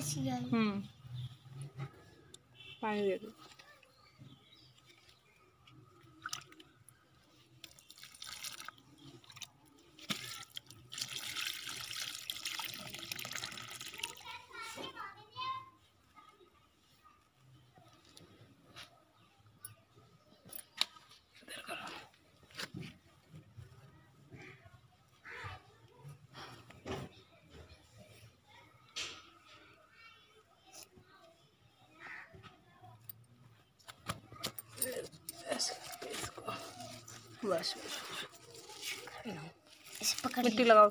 ऐसी आई हम्म पानी दे दो बस इसे पकड़ मिट्टी लगाओ।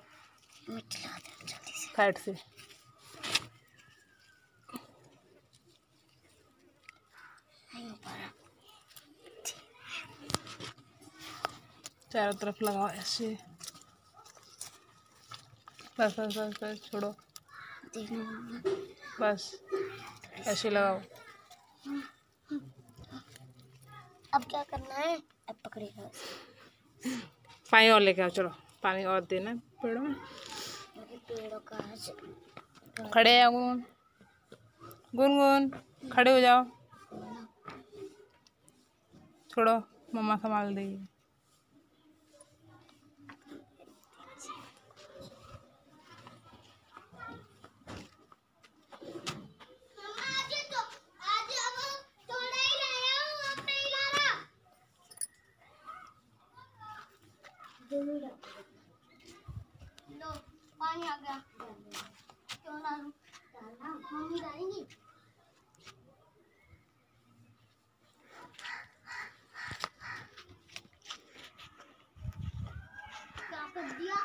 मिट्टी लगा दे जल्दी से। साइड से। चारों तरफ़ लगाओ ऐसे। बस बस बस बस छोड़ो। बस ऐसे लगाओ। अब क्या करना है? पकड़ेगा पानी और लेके आओ चलो। पानी और देना पेड़ में। पेड़ों का खड़े हैं गुन गुनगुन खड़े हो जाओ। छोड़ो मम्मा संभाल देगी। ज़रूर लो पानी आ गया क्यों ना डालना मम्मी डालेंगी दिया?